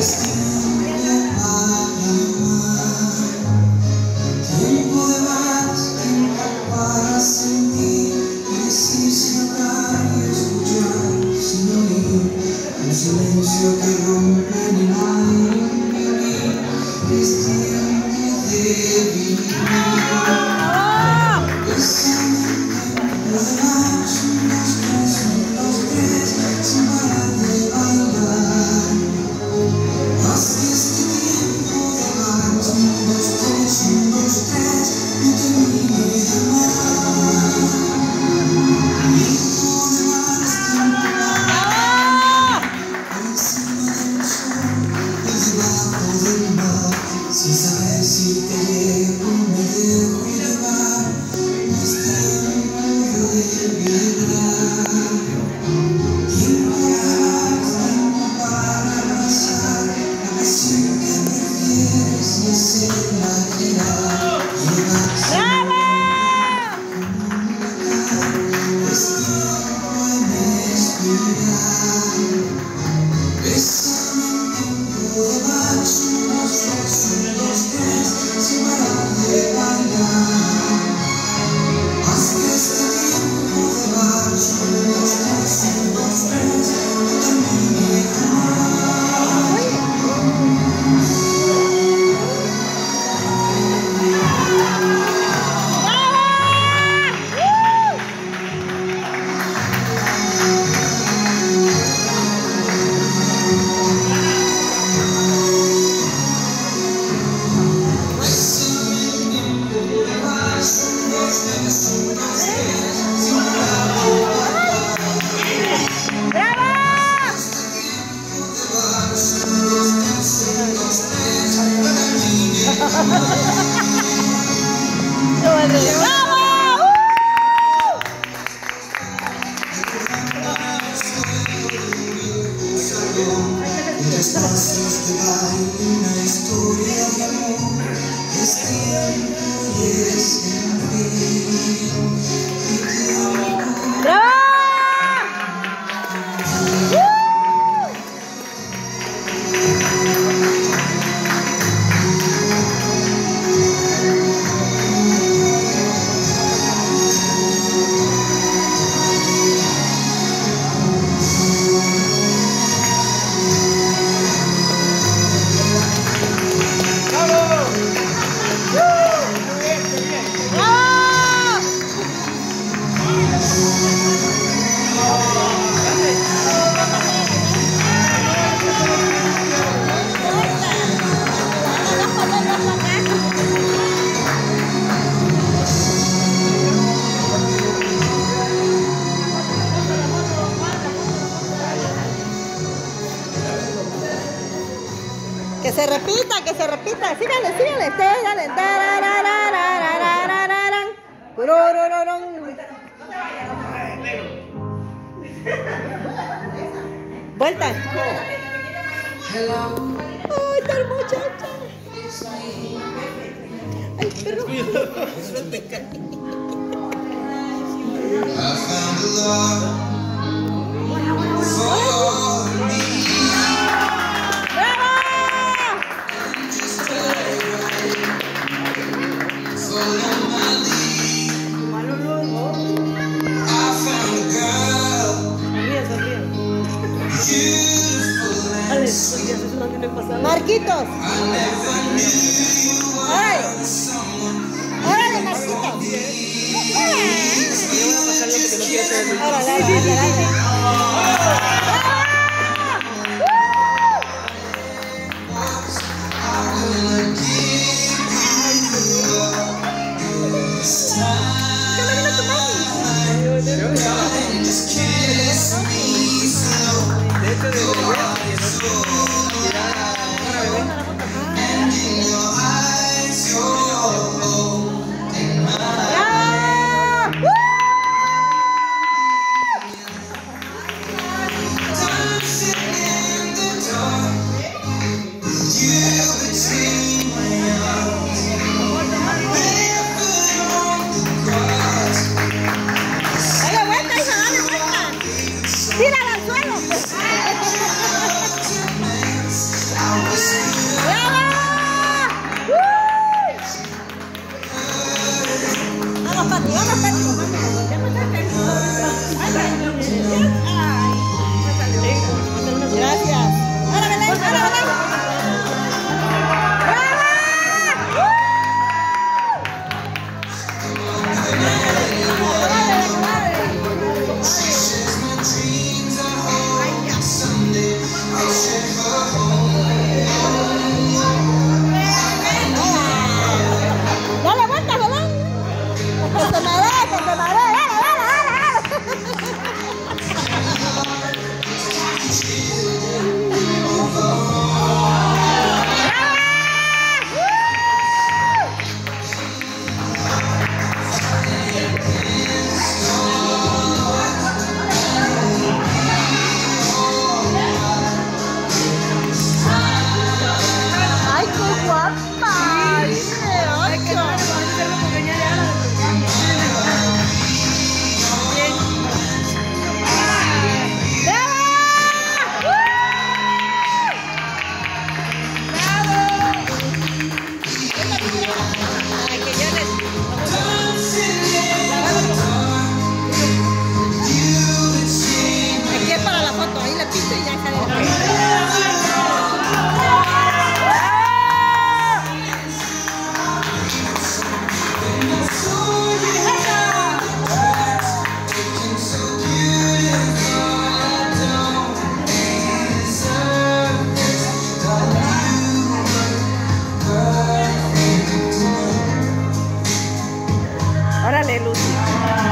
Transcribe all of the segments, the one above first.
Christine. now. Que se repita, que se repita. Síganle, síganle. Síganle. Vuelta. Ay, tal muchacha. Ay, perro. I. Marquitos. Órale. Órale, Marquitos. Órale, órale, órale. Aleluia.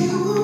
you.